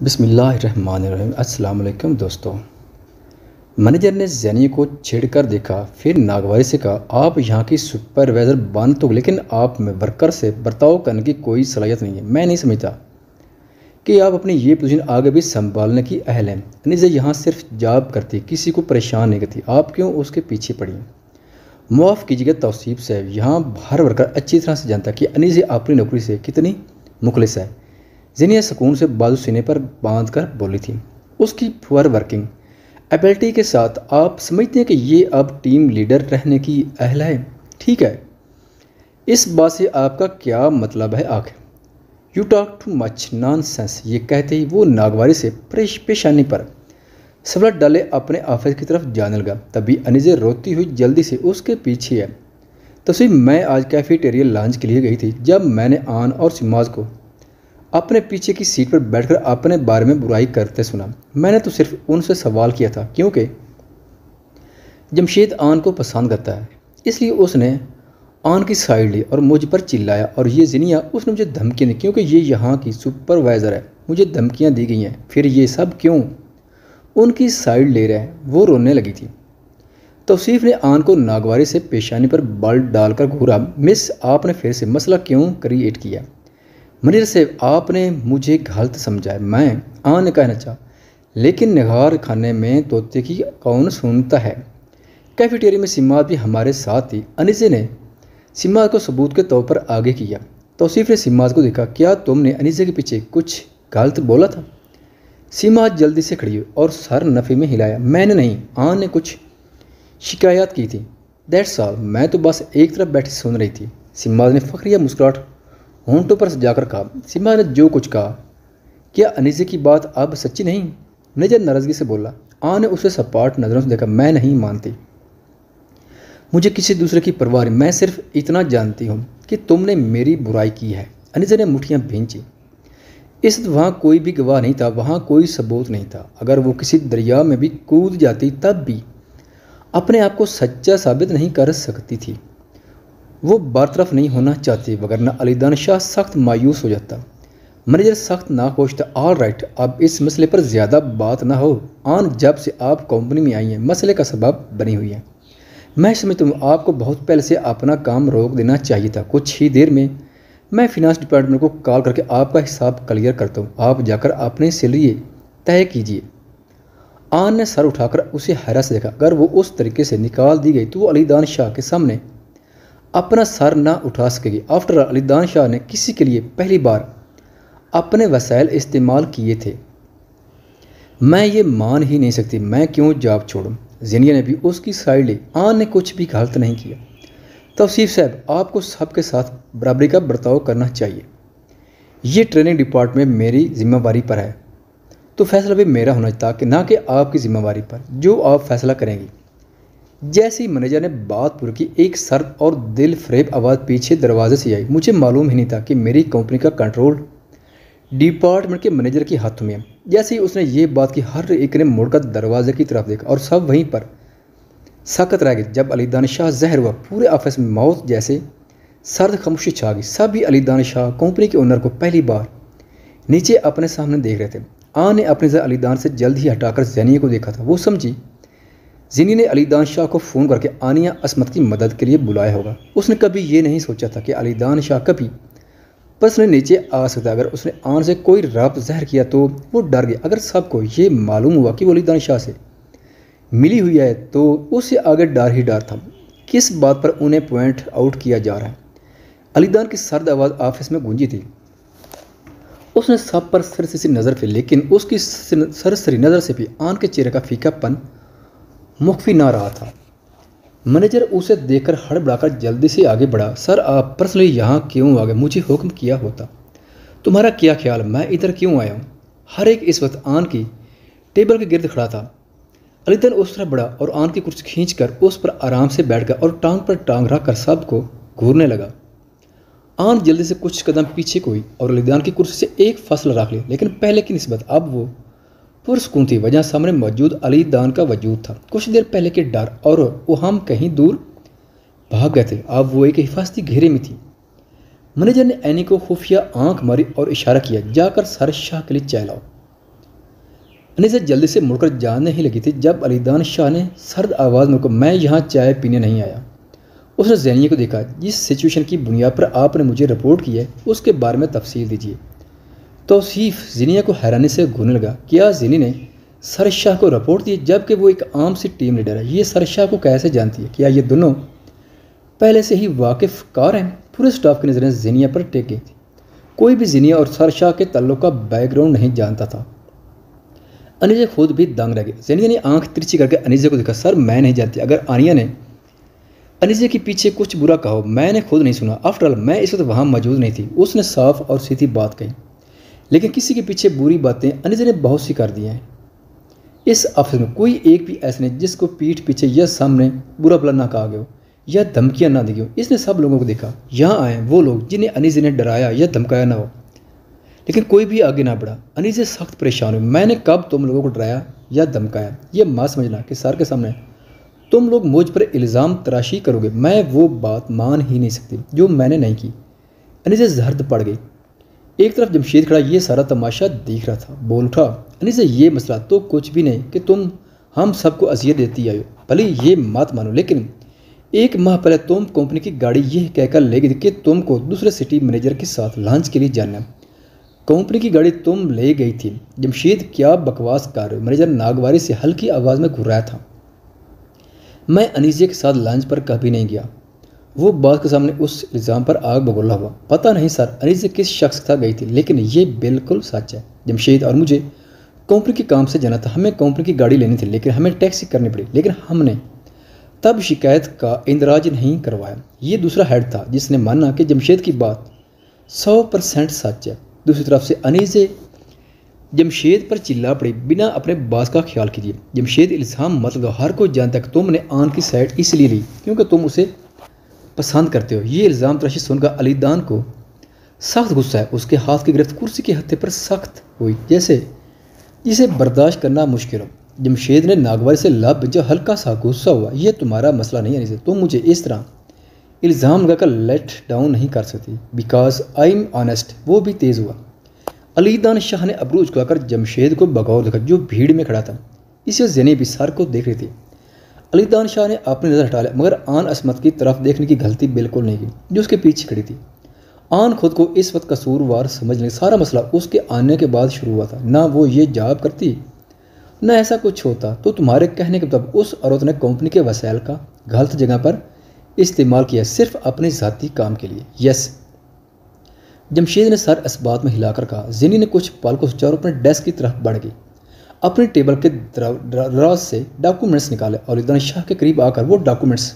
अस्सलाम वालेकुम दोस्तों। मैनेजर ने जैनी को छेड़कर देखा, फिर नागवारी से कहा, आप यहाँ की सुपरवाइज़र बन तो लेकिन आप में वर्कर से बर्ताव करने की कोई सलाहियत नहीं है। मैं नहीं समझता कि आप अपनी ये पोजीशन आगे भी संभालने की अहल हैं। अनिजा यहाँ सिर्फ़ जॉब करती किसी को परेशान नहीं करती। आप क्यों उसके पीछे पड़ी मुआफ़ कीजिएगा तोसीब से यहाँ हर वर्कर अच्छी तरह से जानता कि अनिजा अपनी नौकरी से कितनी मुखलिस है। जिनिया सुकून से बाजू सीने पर बाँध कर बोली थी। उसकी पुअर वर्किंग। एबिलिटी के साथ आप समझते हैं कि ये अब टीम लीडर रहने की अहल है। ठीक है। इस बात से आपका क्या मतलब है आखिर? You talk too much nonsense ये कहते ही वो नागवारी से पेशानी पर सबलट डाले अपने ऑफ़िस की तरफ़ जाने लगा। तभी अनिजे रोती हुई जल्दी से उसके पीछे है। तस्वीर मैं आज कैफेटेरिया लॉन्च के लिए गई थी, जब मैंने आन और सिमाज को अपने पीछे की सीट पर बैठकर अपने बारे में बुराई करते सुना। मैंने तो सिर्फ़ उनसे सवाल किया था, क्योंकि जमशेद आन को पसंद करता है। इसलिए उसने आन की साइड ली और मुझ पर चिल्लाया, और ये जिनिया, उसने मुझे धमकियाँ दी, क्योंकि ये यहाँ की सुपरवाइज़र है। मुझे धमकियाँ दी गई हैं। फिर ये सब क्यों उनकी साइड ले रहे हैं? वो रोने लगी थी। तौसीफ़ ने आन को नागवारी से पेशानी पर बल डालकर घूरा, मिस, आपने फिर से मसला क्यों क्रिएट किया? मनीर से आपने मुझे गलत समझा मैं आन कहना चाह, लेकिन निगार खाने में तोते की कौन सुनता है? कैफेटेरिया में सिमात भी हमारे साथ थी। अनिसे ने सिमात को सबूत के तौर पर आगे किया। तोसीफ़ ने सिमात को देखा, क्या तुमने अनिसे के पीछे कुछ गलत बोला था? सिमात जल्दी से खड़ी हुई और सर नफ़े में हिलाया, मैंने नहीं, आन ने कुछ शिकायत की थी। दैट्स ऑल मैं तो बस एक तरफ़ बैठी सुन रही थी। सिमात ने फखरिया मुस्कुराहट होंठों पर जाकर कहा सिम्मा ने जो कुछ कहा, क्या अनिसे की बात अब सच्ची नहीं? नज़र नाराज़गी से बोला आ ने उसे सपाट नज़रों से देखा मैं नहीं मानती। मुझे किसी दूसरे की परवाह मैं सिर्फ़ इतना जानती हूँ कि तुमने मेरी बुराई की है अनिजा ने मुठियाँ भींची। इस वहाँ कोई भी गवाह नहीं था, वहाँ कोई सबूत नहीं था। अगर वो किसी दरिया में भी कूद जाती, तब भी अपने आप को सच्चा साबित नहीं कर सकती थी। वो बरतरफ नहीं होना चाहते वगरना अलीदान शाह सख्त मायूस हो जाता। मैनेजर सख्त नाखुश था। ऑल राइट अब इस मसले पर ज़्यादा बात ना हो। आन जब से आप कंपनी में आई हैं, मसले का सबब बनी हुई है। मैं समझता हूँ, आपको बहुत पहले से अपना काम रोक देना चाहिए था। कुछ ही देर में मैं फिनांस डिपार्टमेंट को कॉल करके आपका हिसाब क्लियर करता हूँ। आप जाकर अपने सैलरी तय कीजिए। आन ने सर उठाकर उसे हैरा से देखा। अगर वो उस तरीके से निकाल दी गई तो वो अलीदान शाह के सामने अपना सर ना उठा सकेगी। आफ्टर अलीदान शाह ने किसी के लिए पहली बार अपने वसाइल इस्तेमाल किए थे। मैं ये मान ही नहीं सकती, मैं क्यों जॉब छोड़ूं? जिनिया ने भी उसकी साइड ली। आन ने कुछ भी गलत नहीं किया। तवसीफ साहब, आपको सबके साथ बराबरी का बर्ताव करना चाहिए। ये ट्रेनिंग डिपार्टमेंट मेरी जिम्मेवारी पर है। तो फैसला भी मेरा होना चाहिए कि ना कि आपकी जिम्मेवारी पर, जो आप फैसला करेंगी। जैसे ही मैनेजर ने बात पूरी की एक सर्द और दिल फ्रेब आवाज़ पीछे दरवाजे से आई, मुझे मालूम ही नहीं था कि मेरी कंपनी का कंट्रोल डिपार्टमेंट के मैनेजर के हाथों में है। जैसे ही उसने ये बात की, हर एक ने मुड़कर दरवाजे की तरफ़ देखा और सब वहीं पर सख्त रह गए। जब अली दान शाह जहर हुआ, पूरे ऑफ़िस में मौत जैसे सर्द खामोशी छा गई। सभी अली दान शाह कंपनी के ओनर को पहली बार नीचे अपने सामने देख रहे थे। आ ने अपने अलीदान से जल्द ही हटाकर जैनिया को देखा था। वो समझी जिनी ने अलीदान शाह को फ़ोन करके आनिया असमत की मदद के लिए बुलाया होगा। उसने कभी ये नहीं सोचा था कि अलीदान शाह कभी बस ने नीचे आ सकता अगर उसने आन से कोई रब जहर किया तो वो डर गया। अगर सबको ये मालूम हुआ कि वो अलीदान शाह से मिली हुई है तो उससे आगे डर ही डर था। किस बात पर उन्हें पॉइंट आउट किया जा रहा है? अलीदान की सर्द आवाज़ ऑफ़िस में गूंजी थी। उसने सब पर सरसी नज़र फिर, लेकिन उसकी सरसरी नज़र से भी आन के चेहरे का फीकापन मुख्फी ना रहा था। मैनेजर उसे देखकर हड़बड़ाकर जल्दी से आगे बढ़ा, सर, आप पर्सनली यहाँ क्यों आ गए? मुझे हुक्म किया होता। तुम्हारा क्या ख्याल? मैं इधर क्यों आया हूँ? हर एक इस वक्त आन की टेबल के गिर्द खड़ा था। अलीदन उस तरह बढ़ा और आन की कुर्सी खींच कर उस पर आराम से बैठ गया और टांग पर टांग रख कर सबको घूरने लगा। आन जल्दी से कुछ कदम पीछे को हुई और अलीदान की कुर्सी से एक फ़सल रख ली, लेकिन पहले की नस्बत अब वो पुरस्कून थी वजह सामने मौजूद अली दान का वजूद था। कुछ देर पहले के डर और वो हम कहीं दूर भाग गए थे। अब वो एक हिफाजती घेरे में थी। मैनेजर ने एनी को खुफिया आँख मारी और इशारा किया, जाकर सर शाह के लिए चाय लाओ। अनीसा जल्दी से मुड़कर जानने ही लगी थी जब अलीदान शाह ने सर्द आवाज़ में मैं यहाँ चाय पीने नहीं आया। उसने जैनिया को देखा, जिस सिचुएशन की बुनियाद पर आपने मुझे रिपोर्ट की है, उसके बारे में तफसील दीजिए। तोसीफ जिनिया को हैरानी से घूरने लगा क्या जिनी ने सरशाह को रिपोर्ट दी, जबकि वो एक आम सी टीम लीडर है। ये सरशाह को कैसे जानती है क्या ये दोनों पहले से ही वाकिफ कार हैं? पूरे स्टाफ की नज़रें जिनिया पर टेक गई थी। कोई भी जिनिया और सरशाह के तल्लुक का बैकग्राउंड नहीं जानता था। अनिजा खुद भी दंग रह गई जिनिया ने आँख तिरछी करके अनिजा को देखा, सर, मैं नहीं जानती। अगर आनिया ने अनिजा के पीछे कुछ बुरा कहा मैंने खुद नहीं सुना। आफ्टरऑल मैं इस वक्त वहाँ मौजूद नहीं थी। उसने साफ़ और सीधी बात कही। लेकिन किसी के पीछे बुरी बातें अनिजा ने बहुत सी कर दी हैं। इस ऑफ़िस में कोई एक भी ऐसा नहीं जिसको पीठ पीछे या सामने बुरा भला ना कहा गया या धमकियाँ ना दी गई इसने सब लोगों को देखा, यहाँ आए वो लोग जिन्हें अनीजे ने डराया या धमकाया ना हो। लेकिन कोई भी आगे ना बढ़ा अनीजे सख्त परेशान हुई मैंने कब तुम लोगों को डराया या धमकाया? ये मत समझना कि सर के सामने तुम लोग मुझ पर इल्ज़ाम तराशी करोगे। मैं वो बात मान ही नहीं सकती, जो मैंने नहीं की। अनीजे जहरद पड़ गई। एक तरफ़ जमशेद खड़ा ये सारा तमाशा देख रहा था। बोल उठा, अनिसा ये मसला तो कुछ भी नहीं कि तुम, हम सबको अजियत देती आयो भले ये मत मानो, लेकिन एक माह पहले तुम कंपनी की गाड़ी यह कहकर ले गई कि तुमको दूसरे सिटी मैनेजर के साथ लंच के लिए जाना कंपनी की गाड़ी तुम ले गई थी। जमशेद क्या बकवास कर मैनेजर नागवारी से हल्की आवाज़ में घुर रहा था। मैं अनीजे के साथ लंच पर कभी नहीं गया। वो बात के सामने उस इल्ज़ाम पर आग बगोला हुआ। पता नहीं सर अनीजे किस शख्स के साथ गई थी, लेकिन ये बिल्कुल सच है। जमशेद और मुझे कंपनी के काम से जाना था, हमें कंपनी की गाड़ी लेनी थी, लेकिन हमें टैक्सी करनी पड़ी, लेकिन हमने तब शिकायत का इंदराज नहीं करवाया। ये दूसरा हेड था, जिसने माना कि जमशेद की बात सौ परसेंट सच है। दूसरी तरफ़ से अनीजे जमशेद पर चिल्ला पड़ी, बिना अपने बास का ख्याल कीजिए। जमशेद इल्ज़ाम मतलब हर कोई जानता कि तुमने आन की साइड इसलिए ली, क्योंकि तुम उसे पसंद करते हो। ये इल्ज़ाम तराशी सुनकर अलीदान को सख्त गुस्सा है। उसके हाथ की गिरफ्त कुर्सी के हत्थे पर सख्त हुई। जैसे, जिसे बर्दाश्त करना मुश्किल हो। जमशेद ने नागवारी से लब जो हल्का सा गुस्सा हुआ। यह तुम्हारा मसला नहीं है तुम मुझे इस तरह इल्ज़ाम लगाकर लेट डाउन नहीं कर सकती। Because I am honest. वो भी तेज़ हुआ। अलीदान शाह ने अबरू उचकाकर जमशेद को बगौर देखा जो भीड़ में खड़ा था। इसे जने भी सर को देख रही थी। अलीदान शाह ने अपनी नज़र हटा लिया मगर आन असमत की तरफ़ देखने की गलती बिल्कुल नहीं की, जो उसके पीछे खड़ी थी। आन खुद को इस वक्त कसूरवार समझने सारा मसला उसके आने के बाद शुरू हुआ था। ना वो ये जाब करती, न ऐसा कुछ होता। तो तुम्हारे कहने के तब उस औरत ने कंपनी के वसायल का गलत जगह पर इस्तेमाल किया, सिर्फ़ अपने ज़ाती काम के लिए। यस। जमशेद ने सर इस बात में हिलाकर कहा, जिनी ने कुछ पल को सोचा और अपने डेस्क की तरफ़ बढ़ गई। अपने टेबल के दराज से डॉक्यूमेंट्स निकाले और इधर शाह के करीब आकर वो डॉक्यूमेंट्स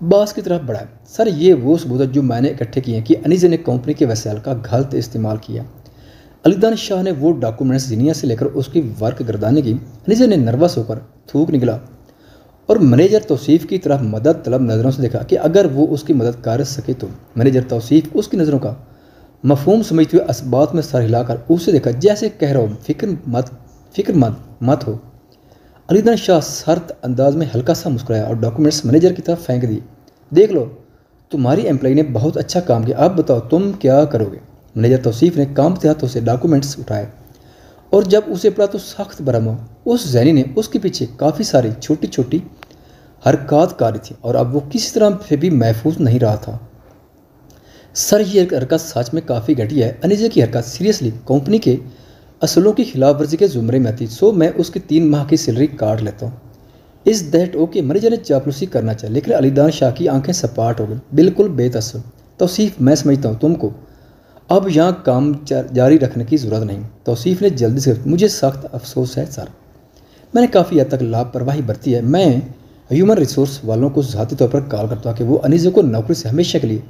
बास की तरफ़ बढ़ाए। सर, ये वो सबूत जो मैंने इकट्ठे किए हैं कि अनीजे ने कंपनी के वसायल का गलत इस्तेमाल किया। अलीदान शाह ने वो डॉक्यूमेंट्स जिनिया से लेकर उसकी वर्क गर्दाने की। अनीजे ने नर्वस होकर थूक निकला और मैनेजर तौसीफ़ की तरफ़ मदद तलब नज़रों से देखा कि अगर वो उसकी मदद कर सके तो। मैनेजर तौसीफ़ उसकी नज़रों का मफहूम समझते हुए इसबात में सर हिलाकर उसे देखा, जैसे कह रहा हो, फ़िक्र मत फ़िक्र मत हो। अलीदन शाह सर्द अंदाज में हल्का सा मुस्कुराया और डॉक्यूमेंट्स मैनेजर की तरफ़ फेंक दिए। देख लो, तुम्हारी एम्प्लॉई ने बहुत अच्छा काम किया। अब बताओ, तुम क्या करोगे? मैनेजर तौसीफ़ ने कामते हाथों से डॉक्यूमेंट्स उठाए। और जब उसे पड़ा तो सख्त बरम हुआ। उस जैनी ने उसके पीछे काफ़ी सारी छोटी छोटी हरकत कारी थी और अब वो किसी तरह से भी महफूज नहीं रहा था। सर, ये हरकत सच में काफ़ी घटी है। अनिजा की हरकत सीरियसली कंपनी के असूलों की खिलाफ वर्जी के ज़ुमरे में आती सो मैं उसकी तीन माह की सैलरी काट लेता हूँ। इस दैट ओके मैनेजर ने चापलूसी करना चाहिए, लेकिन अलीदान शाह की आँखें सपाट हो गई। बिल्कुल बेतसर तोसीफ़, मैं समझता हूँ तुमको, अब यहाँ काम जारी रखने की ज़रूरत नहीं। तोसीफ़ ने जल्दी से, मुझे सख्त अफसोस है, सर। मैंने काफ़ी हद तक लापरवाही बरती है। मैं ह्यूमन रिसोर्स वालों को ज़ाती तौर पर कॉल करता हूँ कि वो अनिज़े को नौकरी से हमेशा के लिए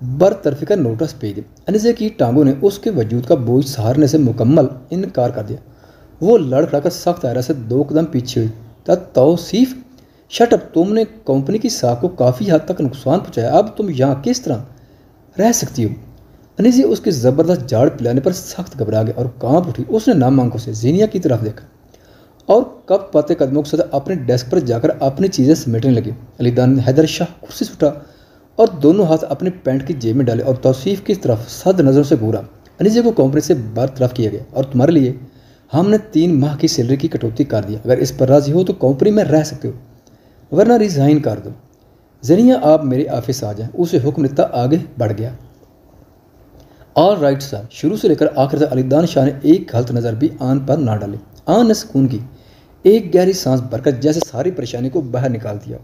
बरतरफी का नोटिस भेज दिया अनिजे की टांगों ने उसके वजूद का बोझ सहारने से मुकम्मल इनकार कर दिया। वो लड़खड़ाकर सख्त आयरा से दो कदम पीछे हुई। तोसीफ शटअप तुमने कंपनी की साख को काफ़ी हद तक नुकसान पहुँचाया। अब तुम यहाँ किस तरह रह सकती हो? अनिजी उसके ज़बरदस्त झाड़ पिलाने पर सख्त घबरा गया और काँप उठी। उसने नाम आँखों से जीनिया की तरफ़ देखा और कब पते कदमों के साथ अपने डेस्क पर जाकर अपनी चीज़ें समेटने लगी। अलीदान हैदर शाह कुर्सी से उठा। और दोनों हाथ अपने पैंट की जेब में डाले और तौसीफ की तरफ़ सद नज़रों से घूरा। अनिजे को कंपनी से तरफ़ किया गया और तुम्हारे लिए हमने तीन माह की सैलरी की कटौती कर दी। अगर इस पर राज़ी हो तो कंपनी में रह सकते हो, वरना रिज़ाइन कर दो। जनिया आप मेरे ऑफ़िस आ जाएँ। उसे हुक्म देता आगे बढ़ गया। ऑल राइट सर शुरू से लेकर आखिर तक अलीदान शाह ने एक गलत नज़र भी आन पर ना डाली। आन ने सुकून की। एक गहरी सांस भरकर जैसे सारी परेशानी को बाहर निकाल दिया।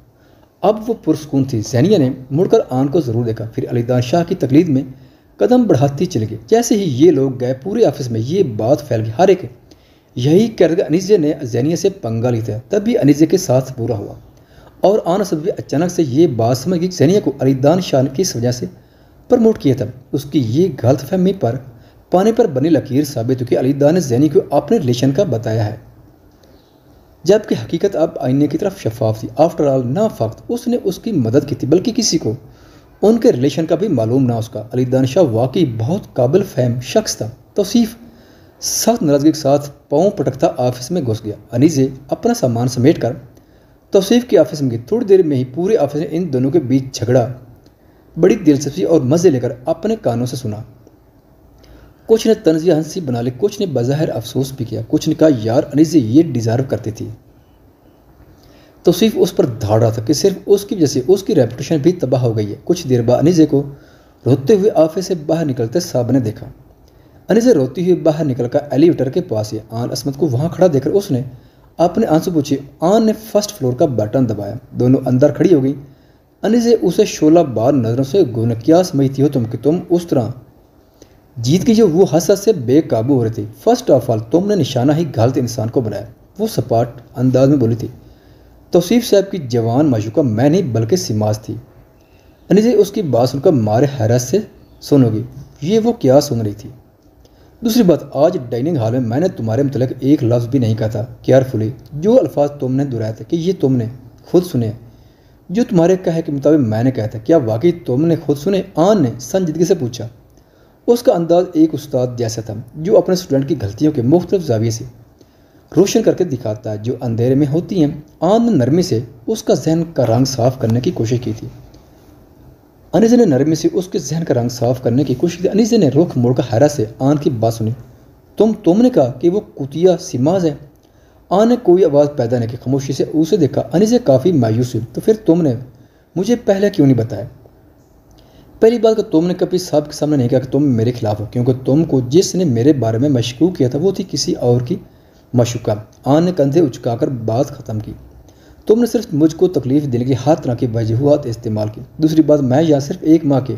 अब वो पुरस्कून थी। सैनिया ने मुड़कर आन को ज़रूर देखा। फिर अलीदान शाह की तकलीद में कदम बढ़ाती चली गई। जैसे ही ये लोग गए, पूरे ऑफ़िस में ये बात फैल गई। हर एक यही कर अनिजे ने जैनिया से पंगा ली था। तब भी अनिजे के साथ बुरा हुआ। और आन सब भी अचानक से ये बात समझ गई जैनिया को अलीदान शाह ने किस वजह से प्रमोट किया था। उसकी ये गलत फहमी पर पाने पर बनी लकीर साबित हुई कि अलीदान ने जैनी को अपने रिलेशन का बताया है। जबकि हकीकत अब आईने की तरफ़ शफाफ थी। आफ्टर ऑल ना फ़क्त उसने उसकी मदद की थी, बल्कि किसी को। उनके रिलेशन का भी मालूम ना उसका। अली दानशाह वाकई बहुत काबिल फहम शख्स था। तोसीफ, सख्त नाराज़गी के साथ पाँव पटकता ऑफ़िस में घुस गया। अनीजे अपना सामान समेट कर तोसीफ के ऑफ़िस में गई। थोड़ी देर में ही पूरे ऑफ़िस ने इन दोनों के बीच झगड़ा बड़ी दिलचस्पी और मज़े लेकर अपने कानों से सुना। कुछ ने तंजिया हँसी बना ली, कुछ ने बज़ाहिर अफसोस भी किया। कुछ ने कहा, यार, अनीजे, ये डिज़र्व करती थी। तो सिर्फ़ उस पर धाड़ रहा था कि सिर्फ़ उसकी वजह से उसकी रेपुटेशन भी तबाह हो गई है। कुछ देर बाद अनिजे को रोते हुए ऑफ़िस से बाहर निकलते साहब ने देखा। अनिजे रोती हुई बाहर निकल निकलकर एलिवेटर के पास ही आन असमत को वहाँ खड़ा देखकर उसने अपने आँसू पूछे। आन ने फ़र्स्ट फ्लोर का बटन दबाया। दोनों अंदर खड़ी हो गई। अनिजे उसे शोला बार नज़रों से गुन क्या समझती हो तुम कि तुम उस तरह जीत की जो वो हंस हंस से बेकाबू हो रही थी। फ़र्स्ट ऑफ़ ऑल तुमने निशाना ही गलत इंसान को बनाया। वो सपाट अंदाज में बोली थी, तोसीफ साहब की जवान माशुका मैं नहीं, बल्कि सिमाज थी। अनिजे उसकी बात सुनकर मारे हैरत से सुनोगी, ये वो क्या सुन रही थी? दूसरी बात, आज डाइनिंग हॉल में मैंने तुम्हारे मतलब एक लफ्ज़ भी नहीं कहा था, केयरफुली। जो अल्फाज तुमने दोहराया था कि ये तुमने खुद सुने, जो तुम्हारे कहे के मुताबिक मैंने कहा था, क्या वाकई तुमने खुद सुने? आन ने संजीदगी से पूछा। उसका अंदाज एक उस्ताद जैसा था, जो अपने स्टूडेंट की गलतियों के मुख्तलिफ़ जाविये से रोशन करके दिखाता है जो अंधेरे में होती हैं। आन नरमी से उसका जहन का रंग साफ़ करने की कोशिश की थी। अनिज ने नरमी से उसके जहन का रंग साफ़ करने की कोशिश की। अनिज ने रुख मोड़कर हैरा से आन की बात सुनी। तुम, तुमने कहा कि वो कुतिया सिमाज है। आन ने कोई आवाज़ पैदा नहीं की। खामोशी से उसे देखा, अनिज, काफ़ी मायूस हुई तो फिर तुमने मुझे पहले क्यों नहीं बताया? पहली बात तो तुमने कभी साहब के सामने नहीं कहा कि तुम मेरे खिलाफ हो, क्योंकि तुमको जिसने मेरे बारे में मशकूक किया था, वो थी किसी और की मशुका। आन ने कंधे उचकाकर बात ख़त्म की। तुमने सिर्फ़ मुझको तकलीफ़ देने की हर तरह की वजूहत इस्तेमाल की। दूसरी बात, मैं यहाँ सिर्फ़ एक माह के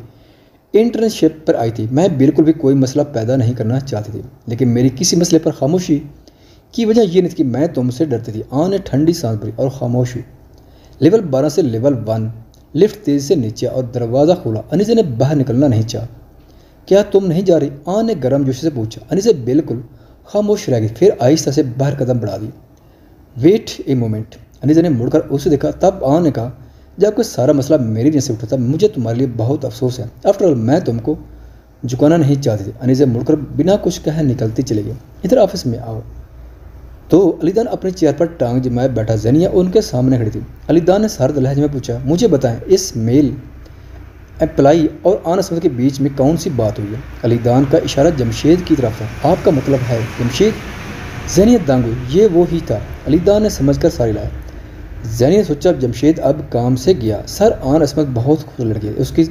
इंटर्नशिप पर आई थी। मैं बिल्कुल भी कोई मसला पैदा नहीं करना चाहती थी, लेकिन मेरी किसी मसले पर खामोशी की वजह यह नहीं थी कि मैं तुमसे डरती थी। आन ने ठंडी सांस भरी और खामोश। हुई लेवल बारह से लेवल वन लिफ्ट तेज़ी से नीचे और दरवाज़ा खोला। अनिसे ने बाहर निकलना नहीं चाहा। क्या तुम नहीं जा रही? आन ने गर्म जोशी से पूछा। अनिसे बिल्कुल खामोश रह गई। फिर आहिस्ता से बाहर कदम बढ़ा दी। Wait a moment. अनिजा ने मुड़कर उसे देखा। तब आन ने कहा जब कोई सारा मसला मेरी वजह से उठा था मुझे तुम्हारे लिए बहुत अफसोस है। आफ्टर ऑल मैं तुमको झुकाना नहीं चाहती थी। अनिजा मुड़कर बिना कुछ कहे निकलती चली गई। इधर ऑफ़िस में आओ। तो अलीदान अपने चेयर पर टांग जमाए बैठा जैनिया उनके सामने खड़ी थी। अलीदान ने सरद लहज में पूछा, मुझे बताएँ, इस मेल अप्लाई और आनसमत के बीच में कौन सी बात हुई है? अलीदान का इशारा जमशेद की तरफ़ था। आपका मतलब है, जमशेद जैनियत दांगू, ये वो ही था। अलीदान ने समझ कर सारी लाया जैनी ने सोचा, जमशेद अब काम से गया। सर, आन असमत बहुत खुश लड़की। उसकी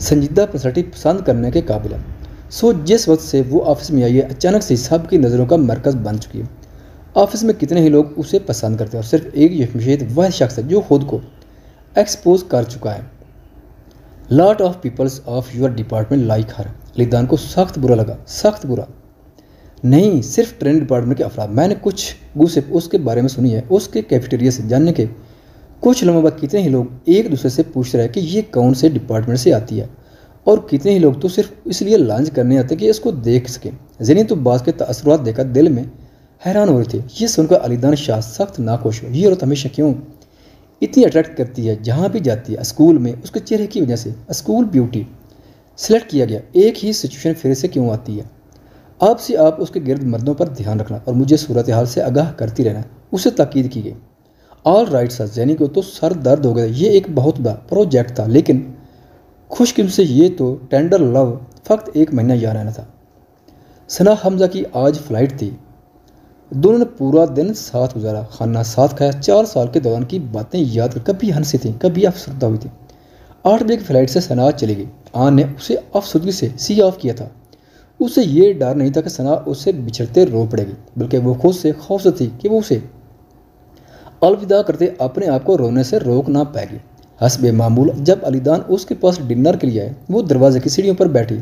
संजीदा पर्सनैलिटी पसंद करने के काबिल है। सो, जिस वक्त से वो ऑफ़िस में आई है, अचानक से सबकी नज़रों का मरकज़ बन चुकी है। ऑफ़िस में कितने ही लोग उसे पसंद करते हैं और सिर्फ़ एक जमशेद वह शख्स है जो खुद को एक्सपोज कर चुका है। Lot of peoples of your department like हर लिदान को सख्त बुरा लगा, सख्त बुरा। नहीं, सिर्फ़ ट्रेन डिपार्टमेंट के अफराद। मैंने कुछ गुस्से उसके बारे में सुनी है, उसके कैफेटेरिया से जानने के। कुछ लंबा बाद कितने ही लोग एक दूसरे से पूछ रहे हैं कि ये कौन से डिपार्टमेंट से आती है? और कितने ही लोग तो सिर्फ़ इसलिए लंच करने आते कि इसको देख सकें। जनी तो बास के तसरत देखा दिल में हैरान हो रहे थे। ये सुनकर अलीदान शाह सख्त नाखुश हो ये औरत हमेशा क्यों इतनी अट्रैक्ट करती है? जहाँ भी जाती है, स्कूल में, उसके चेहरे की वजह से। School beauty. सेलेक्ट किया गया। एक ही सिचुएशन फिर से क्यों आती है? आपसे आप उसके गिरद मर्दों पर ध्यान रखना और मुझे सूरत हाल से आगाह करती रहना। उसे ताकीद की गई। ऑल राइट सर जैनी को तो सर दर्द हो गया। ये एक बहुत बड़ा प्रोजेक्ट था, लेकिन खुशकिस्म से ये तो टेंडर लव फक्त एक महीना यहाँ रहना था। सना हमजा की आज फ़्लाइट थी। दोनों ने पूरा दिन साथ गुजारा। खाना साथ खाया। चार साल के दौरान की बातें याद कर कभी हँसी थी, कभी अफसरदा हुई थी। आठ बजे की फ़्लाइट से सना चली गई। आन ने उसे अफसुदगी से सी ऑफ़ किया था। उसे ये डर नहीं था कि सना उससे बिछड़ते रो पड़ेगी, बल्कि वो खुद से खौफ थी कि वो उसे अलविदा करते अपने आप को रोने से रोक ना पाएगी। हसब मामूल जब अलीदान उसके पास डिनर के लिए आए, वो दरवाजे की सीढ़ियों पर बैठी।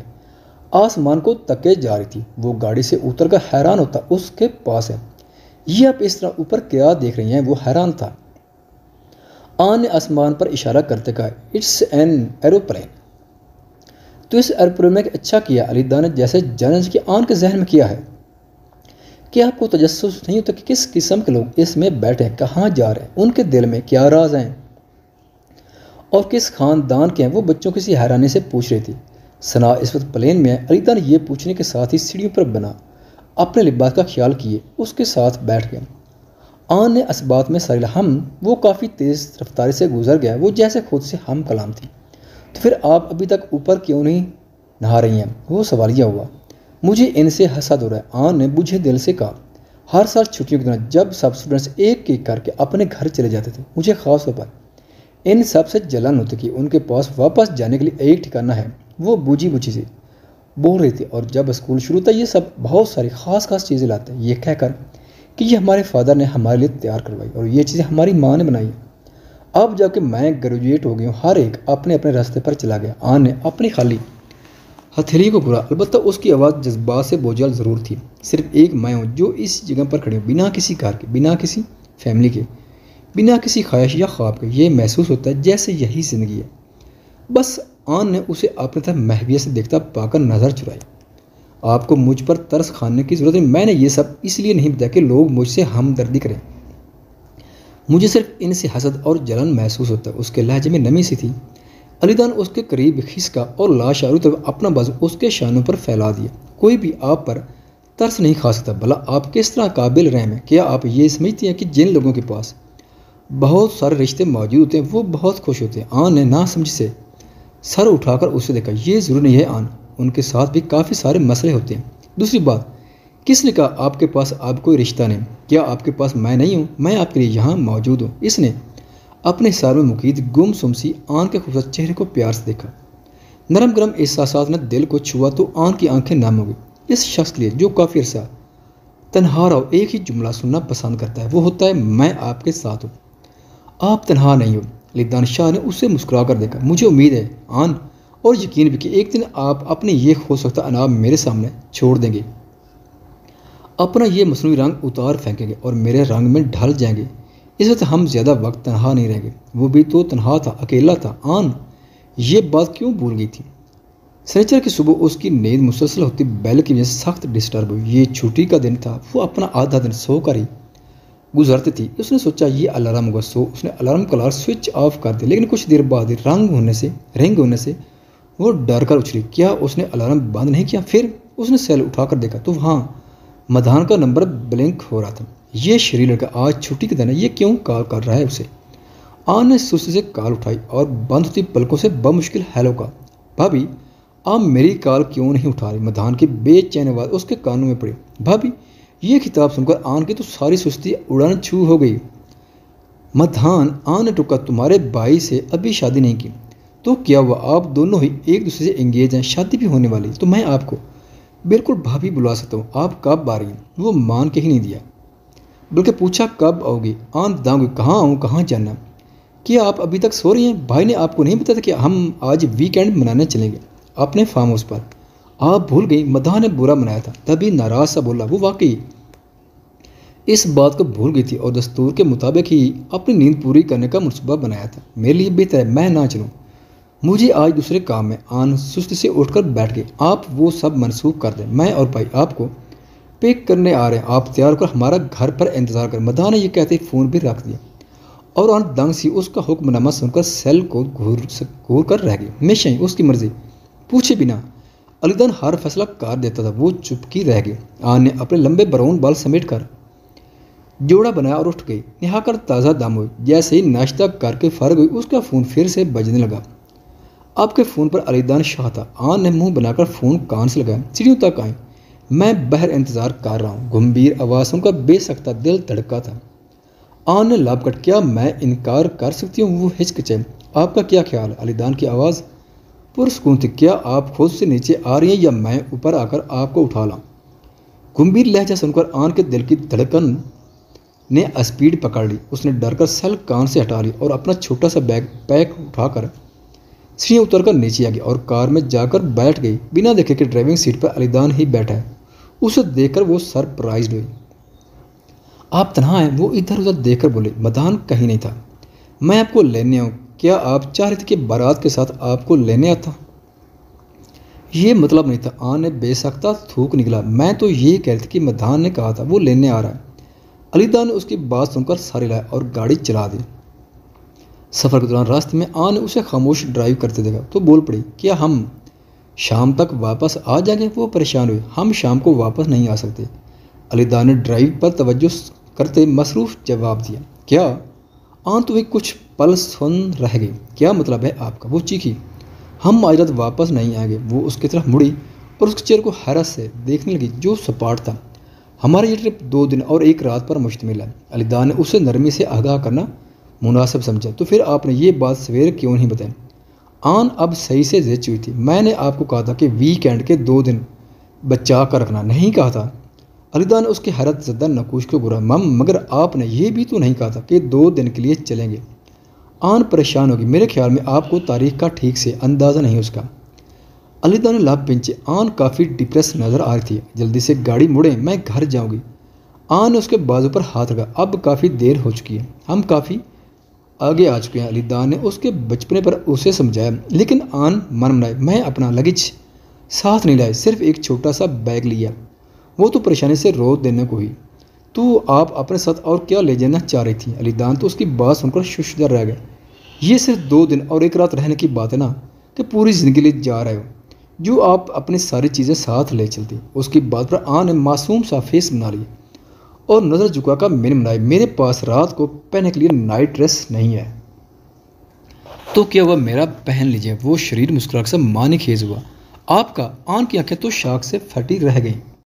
आसमान को तके जा रही थी। वो गाड़ी से उतर कर हैरान होता उसके पास है। ये आप इस तरह ऊपर क्या देख रही हैं? वो हैरान था। आन ने आसमान पर इशारा करते कहा इट्स एन एरोप्लेन तो इस एरोप्लेन में अच्छा किया। अलीदा ने जैसे जानने की आन के जहन में किया है। कि आपको तजस नहीं होता कि किस किस्म के लोग इसमें बैठे कहाँ जा रहे हैं? उनके दिल में क्या राज हैं? और किस खानदान के हैं? वो बच्चों की सी हैरानी से पूछ रही थी। सना इस वक्त प्लेन में है। ने यह पूछने के साथ ही सीढ़ियों पर बना। अपने लिबास का ख्याल किए। उसके साथ बैठ गए आन ने इसबात में सारिल हम, वो काफ़ी तेज़ रफ्तारी से गुजर गया। वो जैसे खुद से हम कलाम थी। तो फिर आप अभी तक ऊपर क्यों नहीं नहा रही हैं? वो सवालिया हुआ। मुझे इनसे हंसा हो रहा है। आन ने मुझे दिल से कहा। हर साल छुट्टियों के दौरान जब सब स्टूडेंट्स एक एक करके अपने घर चले जाते थे, मुझे खास तौर पर। इन सबसे जलन होती कि उनके पास वापस जाने के लिए एक ठिकाना है। वो बूझी बूझी सी बोल रही थी। और जब स्कूल शुरू था, ये सब बहुत सारी ख़ास खास चीज़ें लाते हैं। ये कहकर कि ये हमारे फादर ने हमारे लिए तैयार करवाई और ये चीज़ें हमारी माँ ने बनाई। अब जबकि मैं ग्रेजुएट हो गई हूँ, हर एक अपने अपने रास्ते पर चला गया। आन ने अपनी खाली हथेली को घुरा अलबत्त उसकी आवाज़ जज्बात से बोझल ज़रूर थी। सिर्फ़ एक मैं हूँ जो इस जगह पर खड़ी हूँ, बिना किसी कार के, बिना किसी फैमिली के, बिना किसी ख्वाहिश या ख्वाब के। ये महसूस होता है जैसे यही ज़िंदगी है। बस आन ने उसे अपने तरफ़ महविया से देखता पाकर नज़र चुराई। आपको मुझ पर तरस खाने की ज़रूरत नहीं, मैंने ये सब इसलिए नहीं बताया कि लोग मुझसे हमदर्दी करें। मुझे सिर्फ़ इनसे हसद और जलन महसूस होता है उसके लहजे में नमी सी थी। अलीदान उसके करीब खिसका और लाशारू तरफ़ अपना बाजू उसके शानों पर फैला दिया। कोई भी आप पर तरस नहीं खा सकता, भला आप किस तरह काबिल रहम हैं? क्या आप ये समझती हैं कि जिन लोगों के पास बहुत सारे रिश्ते मौजूद होते हैं, वो बहुत खुश होते हैं? आन ने ना समझ से सर उठाकर उसे देखा, ये ज़रूर नहीं है, आन। उनके साथ भी काफ़ी सारे मसले होते हैं। दूसरी बात, किसने कहा आपके पास आप कोई रिश्ता नहीं? क्या आपके पास मैं नहीं हूँ? मैं आपके लिए यहाँ मौजूद हूँ। इसने अपने सार में मुकीद गुम सुमसी आन के खूबसूरत चेहरे को प्यार से देखा। नरम गरम एहसास ने दिल को छुआ तो आन की आँखें नम हो गई। इस शख्स के लिए, जो काफ़ी अरसा तनहा एक ही जुमला सुनना पसंद करता है। वो होता है, मैं आपके साथ हूँ। आप तनहा नहीं हो। लिदान शाह ने उसे मुस्कुरा कर देखा, मुझे उम्मीद है, आन, और यकीन भी कि एक दिन आप अपने ये हो सकता अनाब मेरे सामने छोड़ देंगे। अपना ये मसनू रंग उतार फेंकेंगे और मेरे रंग में ढल जाएँगे। इस वक्त हम ज़्यादा वक्त तनहा नहीं रहेंगे। वो भी तो तनहा था, अकेला था, आन। ये बात क्यों भूल गई थी? सनीचर की सुबह उसकी नींद मुसलसल होती बैल की वजह से सख्त डिस्टर्ब हुई। ये छुट्टी का दिन था, वो अपना आधा दिन सो कर ही गुजरती थी। उसने सोचा, ये अलार्म होगा, सो उसने अलार्म कलर स्विच ऑफ़ कर दिया। लेकिन कुछ देर बाद रंग होने से, रिंग होने से वो डर कर उछली। क्या उसने अलार्म बंद नहीं किया? फिर उसने सेल उठाकर देखा तो वहाँ मधान का नंबर ब्लिंक हो रहा था। ये शरीर लड़का आज छुट्टी के दिन है, ये क्यों कॉल कर रहा है उसे? आन ने सुस्ती से कॉल उठाई और बंद होती पलकों से बमुश्किल, हेलो का भाभी, आप मेरी कॉल क्यों नहीं उठा रही? मधान की बेचैन आवाज़ उसके कानों में पड़ी। भाभी ये किताब सुनकर आन की तो सारी सुस्ती उड़ान छू हो गई। मधान आन ने टुका तुम्हारे भाई से अभी शादी नहीं की। तो क्या हुआ आप दोनों ही एक दूसरे से एंगेज हैं? शादी भी होने वाली तो मैं आपको बिल्कुल भाभी बुला सकता हूँ। आप कब आ रही वो मान के ही नहीं दिया। बल्कि पूछा, कब आओगी? आन दाऊँगी कहाँ आऊँ कहाँ जाना? क्या आप अभी तक सो रही हैं? भाई ने आपको नहीं बताया कि हम आज वीकेंड मनाने चलेंगे? अपने फार्म हाउस पर। आप भूल गई मदा ने बुरा मनाया था। तभी नाराज़ सा बोला, वो वाकई इस बात को भूल गई थी और दस्तूर के मुताबिक ही अपनी नींद पूरी करने का मनसूबा बनाया था। मेरे लिए बेहतर है, मैं ना चलूँ। मुझे आज दूसरे काम में आन सुस्त से उठकर बैठ गए। आप वो सब मनसूख कर दें। मैं और भाई आपको पिक करने आ रहे हैं। आप तैयार होकर हमारा घर पर इंतज़ार कर। मदा ने यह कहते फ़ोन भी रख दिया और आन दंग सी उसका हुक्मनामा सुनकर सेल को घूर घूर कर रह गई हमेशा ही उसकी मर्ज़ी। पूछे बिना अलीदन हर फैसला कर देता था, वो चुपकी रह गई आन ने अपने लंबे ब्राउन बाल समेट कर जोड़ा बनाया और उठ गई। नहाकर ताज़ा दम हुई। जैसे ही नाश्ता करके फ़र्क हुई उसका फ़ोन फिर से बजने लगा। आपके फ़ोन पर अलीदान शाह था। आन ने मुँह बनाकर फ़ोन कान से लगाया सीढ़ियों तक आई मैं बहर इंतज़ार कर रहा हूँ। गंभीर आवाज़ों का बेसकता दिल धड़का था। आन ने लाभ कट क्या, मैं इनकार कर सकती हूँ? वो हिचकिचे, आपका क्या ख्याल अलीदान की आवाज़ पुरस्कून थी क्या आप खुद से नीचे आ रही हैं या मैं ऊपर आकर आपको उठा लाऊं? गंभीर लहजा सुनकर आन के दिल की धड़कन ने स्पीड पकड़ ली। उसने डरकर सल कान से हटा ली और अपना छोटा सा बैग, पैक उठाकर सीढ़ियाँ उतरकर नीचे आ गई और कार में जाकर बैठ गई। बिना देखे कि ड्राइविंग सीट पर अलीदान ही बैठा है। उसे देखकर वो सरप्राइज़ हुई। आप तनहा हैं? वो इधर उधर देखकर बोले, मदान कहीं नहीं था। मैं आपको लेने आऊँ। क्या आप चाह रहे थे कि बारात के साथ आपको लेने आता? ये मतलब नहीं था। आन ने बेसख्ता थूक निकला। मैं तो ये कह रही थी कि मदान ने कहा था, वो लेने आ रहा है। अलीदा ने उसकी बात सुनकर सारी लाया और गाड़ी चला दी। सफ़र के दौरान रास्ते में आन ने उसे खामोश ड्राइव करते देखा। तो बोल पड़ी, क्या हम शाम तक वापस आ जाएँगे? वो परेशान हुए हम शाम को वापस नहीं आ सकते। अलीदा ने ड्राइव पर तवज्जो करते मसरूफ़ जवाब दिया। क्या आन तो वे कुछ पल सुन रह गई। क्या मतलब है आपका? वो चीखी। हम आज रात वापस नहीं आएँगे वो उसकी तरफ़ मुड़ी और उसके चेहरे को हैरत से देखने लगी, जो सपाट था। हमारा ये ट्रिप दो दिन और एक रात पर मुश्तमिल है। अलीदा ने उसे नरमी से आगाह करना मुनासिब समझा। तो फिर आपने ये बात सवेरे क्यों नहीं बताई? आन अब सही से जिद चुकी थी। मैंने आपको कहा था कि वीकेंड के दो दिन बचा कर रखना। नहीं कहा था। अलीदा ने उसकी हैरत ज़दा नकूश को बुरा मम, मगर आपने ये भी तो नहीं कहा था कि दो दिन के लिए चलेंगे। आन परेशान होगी। मेरे ख्याल में आपको तारीख का ठीक से अंदाज़ा नहीं उसका। अलीदा ने लाभ पिंचे। आन काफ़ी डिप्रेस नज़र आ रही थी। जल्दी से गाड़ी मुड़े, मैं घर जाऊँगी। आन ने उसके बाजू पर हाथ रखा। अब काफ़ी देर हो चुकी है। हम काफ़ी आगे आ चुके हैं। अलीदान ने उसके बचपने पर उसे समझाया, लेकिन आन मन मनाए मैं अपना लगेज साथ नहीं लाए सिर्फ़ एक छोटा सा बैग लिया। वो तो परेशानी से रो देने को ही। तो आप अपने साथ और क्या ले जाना चाह रही थी? अलीदान तो उसकी बात सुनकर शुशदर रह गए। ये सिर्फ़ दो दिन और एक रात रहने की बात है ना? कि पूरी ज़िंदगी लिए जा रहे हो। जो आप अपनी सारी चीज़ें साथ ले चलती, उसकी बात पर आन ने मासूम सा फेस बना लिया और नज़र झुकाकर मैंने बनाई मेरे पास रात को पहनने के लिए नाइट ड्रेस नहीं है। तो क्या हुआ? मेरा पहन लीजिए, वो शरीर मुस्कुराकर से मानी खेज हुआ। आपका आन की आँखें तो शाख से फटी रह गईं।